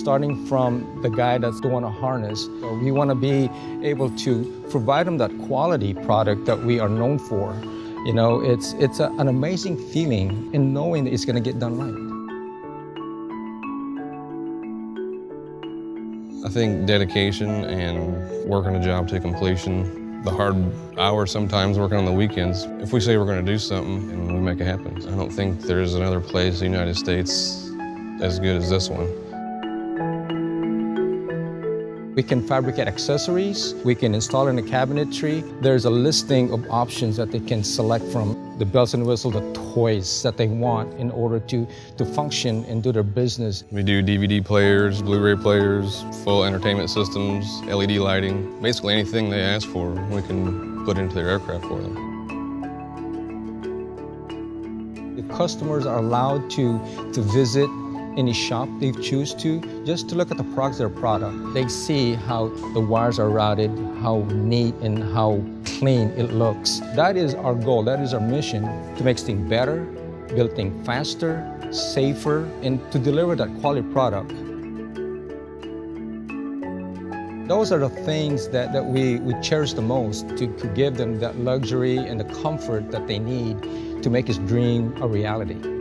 starting from the guy that's doing a harness. So we want to be able to provide them that quality product that we are known for. You know, it's, it's a, an amazing feeling in knowing that it's going to get done right. I think dedication and working a job to completion, the hard hours sometimes working on the weekends. If we say we're going to do something and we make it happen, I don't think there's another place in the United States as good as this one. We can fabricate accessories, we can install in the cabinetry. There's a listing of options that they can select from. The bells and whistles, the toys that they want in order to, to function and do their business. We do DVD players, Blu-ray players, full entertainment systems, LED lighting. Basically anything they ask for, we can put into their aircraft for them. The customers are allowed to, to visit any shop they choose to, just to look at the of their product. They see how the wires are routed, how neat and how clean it looks. That is our goal, that is our mission, to make things better, build things faster, safer, and to deliver that quality product. Those are the things that, that we, we cherish the most, to, to give them that luxury and the comfort that they need to make his dream a reality.